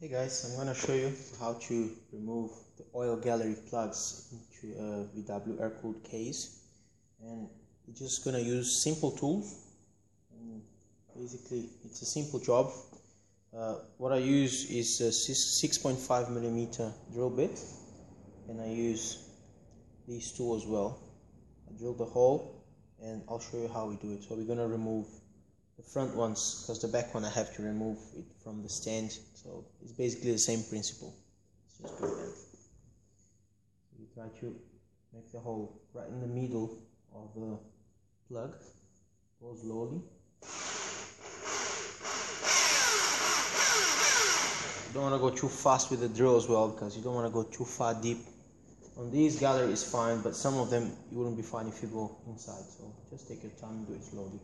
Hey guys, I'm gonna show you how to remove the oil gallery plugs into a VW air-cooled case. And we're just gonna use simple tools. And basically it's a simple job. Uh, what I use is a 6.5 millimeter drill bit. And I use these two as well. I drill the hole and I'll show you how we do it. So we're gonna remove the front ones because the back one I have to remove it from the stand. So it's basically the same principle. Let's just that you try to make the hole right in the middle of the plug. Go slowly. You don't want to go too fast with the drill as well because you don't want to go too far deep. On these gallery is fine but some of them you wouldn't be fine if you go inside. So just take your time and do it slowly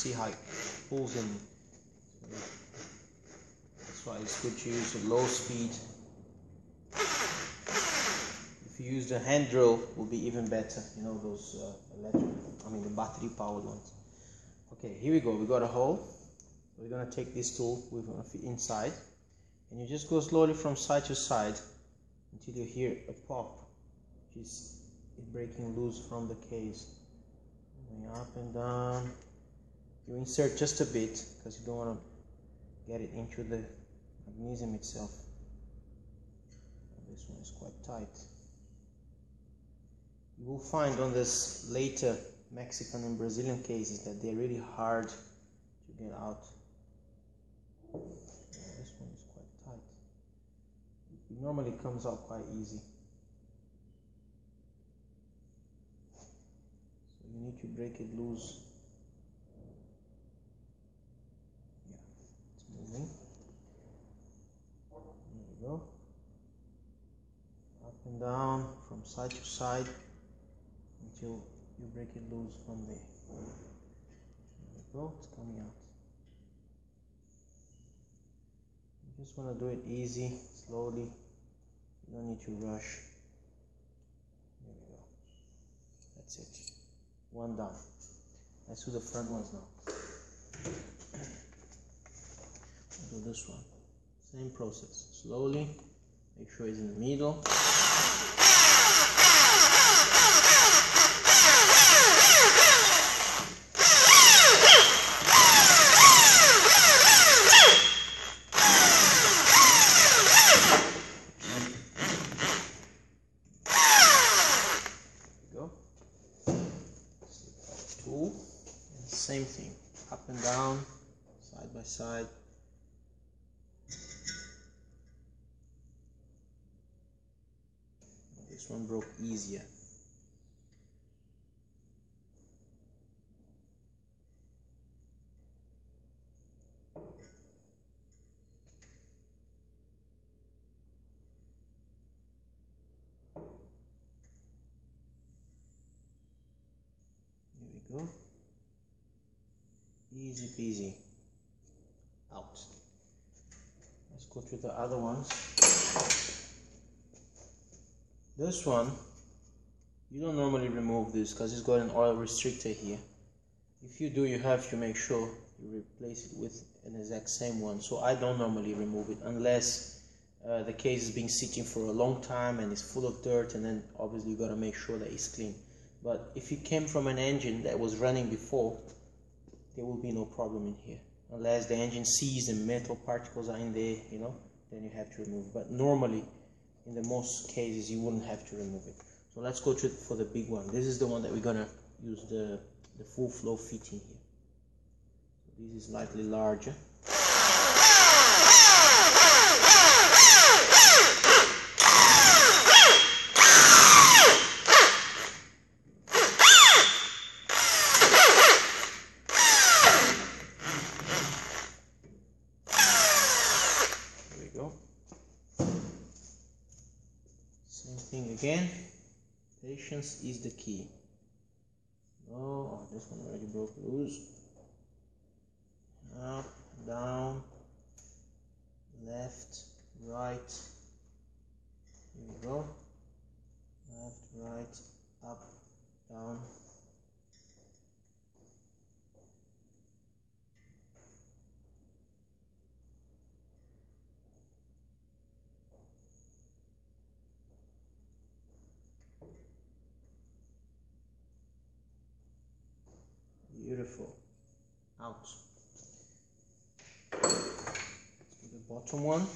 see how it pulls in. That's why it's good to use a low speed. If you use the hand drill, will be even better. You know those uh, electric, I mean the battery powered ones. Okay, here we go. We got a hole. We're gonna take this tool. We're gonna fit inside, and you just go slowly from side to side until you hear a pop, which is breaking loose from the case. Going up and down you insert just a bit because you don't want to get it into the magnesium itself. This one is quite tight. You will find on this later Mexican and Brazilian cases that they're really hard to get out. This one is quite tight. It normally comes out quite easy. So you need to break it loose moving. There we go. Up and down from side to side until you break it loose from there. There we go, it's coming out. You just want to do it easy, slowly. You don't need to rush. There we go. That's it. One down. Let's do the front ones now do this one same process slowly make sure it's in the middle go tool same thing. Up and down side by side. This one broke easier. Here we go easy peasy. Out. Let's go to the other ones. This one you don't normally remove this because it's got an oil restrictor here. If you do you have to make sure you replace it with an exact same one. So I don't normally remove it unless uh, the case has been sitting for a long time and it's full of dirt and then obviously you got to make sure that it's clean. But if it came from an engine that was running before there will be no problem in here. Unless the engine sees the metal particles are in there you know then you have to remove. But normally in the most cases you wouldn't have to remove it. So let's go to for the big one. This is the one that we're gonna use the the full flow fitting here. This is slightly larger thing again. Patience is the key. Oh, oh, this one already broke loose. Up, down, left, right. Here we go. Left, right, up, down, beautiful. Out the bottom one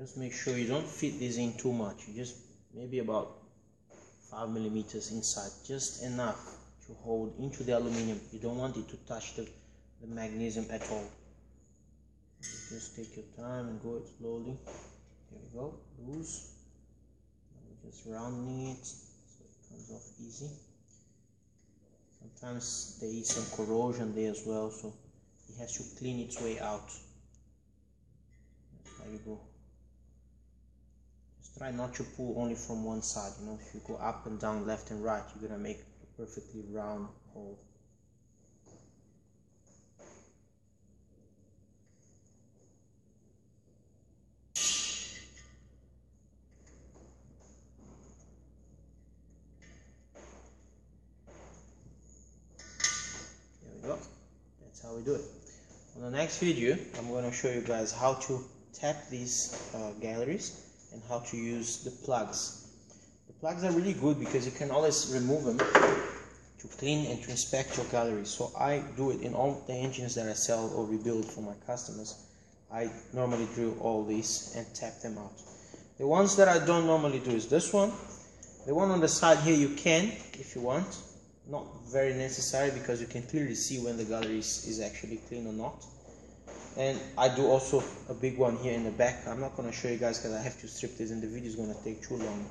just make sure you don't fit this in too much. You just maybe about five millimeters inside just enough to hold into the aluminum you don't want it to touch the, the magnesium at all. Just take your time and go it slowly. There we go loose. Just rounding it so it comes off easy. Sometimes there is some corrosion there as well so it has to clean its way out. There you go try not to pull only from one side you know? If you go up and down left and right you're gonna make a perfectly round hole. There we go. That's how we do it. On the next video I'm going to show you guys how to tap these uh, galleries and how to use the plugs. The plugs are really good because you can always remove them to clean and to inspect your gallery. So I do it in all the engines that I sell or rebuild for my customers. I normally drill all these and tap them out. The ones that I don't normally do is this one. The one on the side here you can if you want. Not very necessary because you can clearly see when the gallery is, is actually clean or not and I do also a big one here in the back. I'm not going to show you guys because I have to strip this and the video is going to take too long